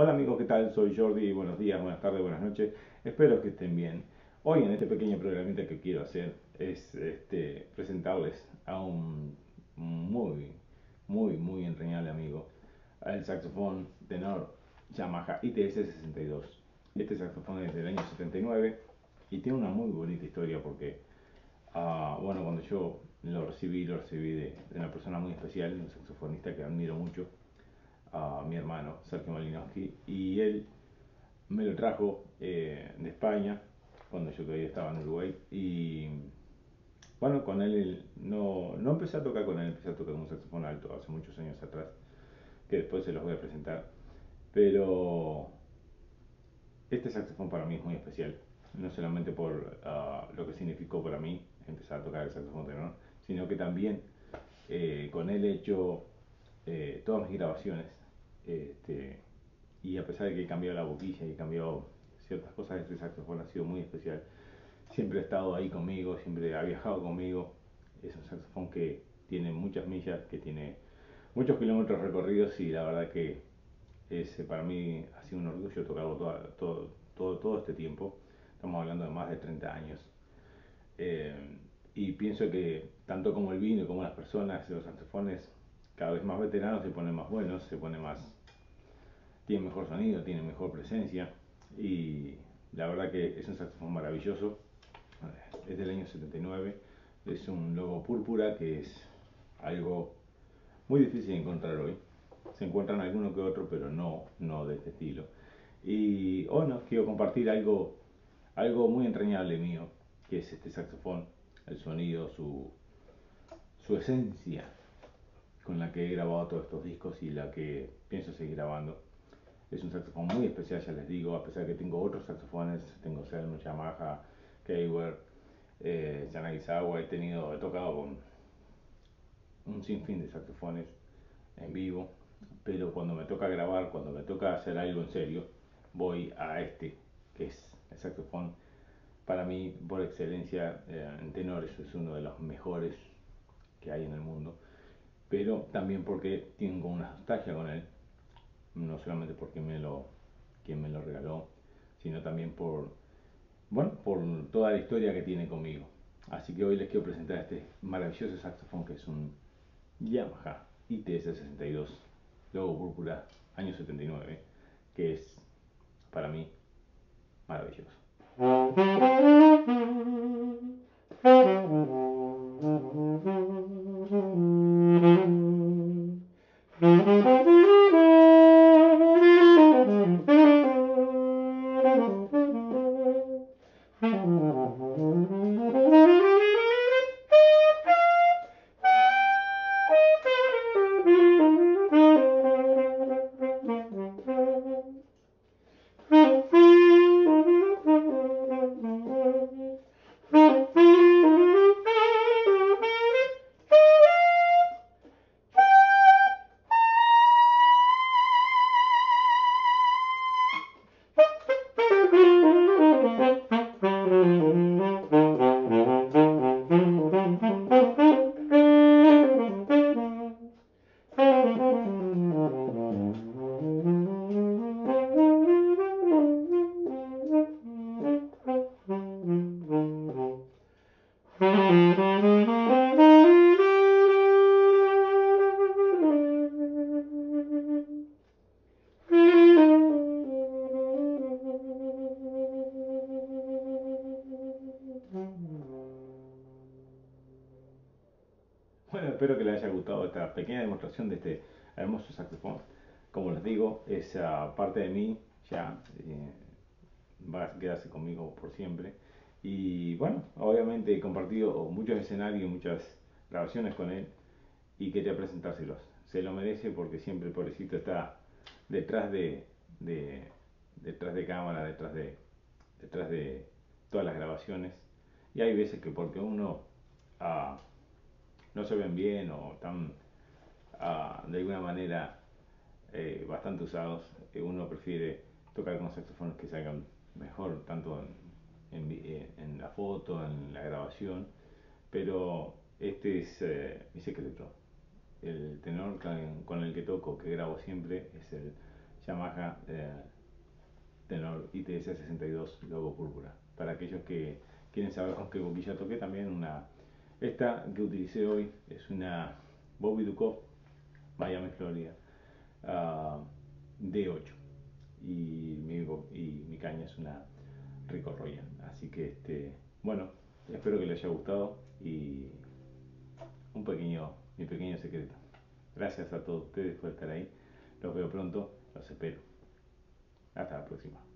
Hola amigos, ¿qué tal? Soy Jordi, buenos días, buenas tardes, buenas noches. Espero que estén bien. Hoy en este pequeño programita que quiero hacer es este, presentarles a un muy, muy, muy entrañable amigo, el saxofón tenor Yamaha ITS-62. Este saxofón es del año 79 y tiene una muy bonita historia porque, ah, bueno, cuando yo lo recibí, lo recibí de, de una persona muy especial, un saxofonista que admiro mucho a mi hermano Sergio Malinowski y él me lo trajo eh, de España cuando yo todavía estaba en Uruguay y bueno, con él no, no empecé a tocar con él, empecé a tocar un saxofón alto hace muchos años atrás, que después se los voy a presentar, pero este saxofón para mí es muy especial, no solamente por uh, lo que significó para mí empezar a tocar el saxofón tenor, sino que también eh, con he hecho eh, todas mis grabaciones este, y a pesar de que he cambiado la boquilla y he cambiado ciertas cosas, este saxofón ha sido muy especial. Siempre ha estado ahí conmigo, siempre ha viajado conmigo. Es un saxofón que tiene muchas millas, que tiene muchos kilómetros recorridos y la verdad que es, para mí ha sido un orgullo tocarlo todo, todo, todo, todo este tiempo. Estamos hablando de más de 30 años. Eh, y pienso que tanto como el vino como las personas, los saxofones, cada vez más veteranos se ponen más buenos, se pone más tiene mejor sonido, tiene mejor presencia y la verdad que es un saxofón maravilloso. Es del año 79, es un logo púrpura que es algo muy difícil de encontrar hoy. Se encuentran alguno que otro, pero no, no de este estilo. Y hoy nos quiero compartir algo, algo muy entrañable mío, que es este saxofón, el sonido, su, su esencia con la que he grabado todos estos discos y la que pienso seguir grabando. Es un saxofón muy especial, ya les digo, a pesar de que tengo otros saxofones, tengo Selmo, Yamaha, Keiwer, eh, Yanagisawa, he tenido, he tocado con un sinfín de saxofones en vivo, pero cuando me toca grabar, cuando me toca hacer algo en serio, voy a este, que es el saxofón, para mí, por excelencia, eh, en tenores, es uno de los mejores que hay en el mundo, pero también porque tengo una nostalgia con él, no solamente porque me lo, quien me lo regaló, sino también por, bueno, por toda la historia que tiene conmigo. Así que hoy les quiero presentar este maravilloso saxofón que es un Yamaha ITS-62, logo púrpura, año 79, que es para mí maravilloso. Mm-hmm. Bueno, espero que les haya gustado esta pequeña demostración de este hermoso saxofón. Como les digo, esa parte de mí ya eh, va a quedarse conmigo por siempre. Y bueno, obviamente he compartido muchos escenarios, muchas grabaciones con él y quería presentárselos. Se lo merece porque siempre el pobrecito está detrás de, detrás de cámara, detrás de, detrás de todas las grabaciones. Y hay veces que porque uno ah, no se ven bien o están ah, de alguna manera eh, bastante usados, eh, uno prefiere tocar con saxofones que salgan mejor, tanto en, eh, en, la foto, en la grabación, pero este es mi secreto. El tenor con el que toco, que grabo siempre, es el Yamaha eh, Tenor ITS 62 logo púrpura. Para aquellos que quieren saber con qué boquilla toqué, también una. Esta que utilicé hoy es una Bobby Dukoff Miami, Florida ah, D8 y mi, y mi caña es una Rico Royal. Así que este, bueno, espero que les haya gustado y un pequeño, mi pequeño secreto. Gracias a todos ustedes por estar ahí. Los veo pronto, los espero. Hasta la próxima.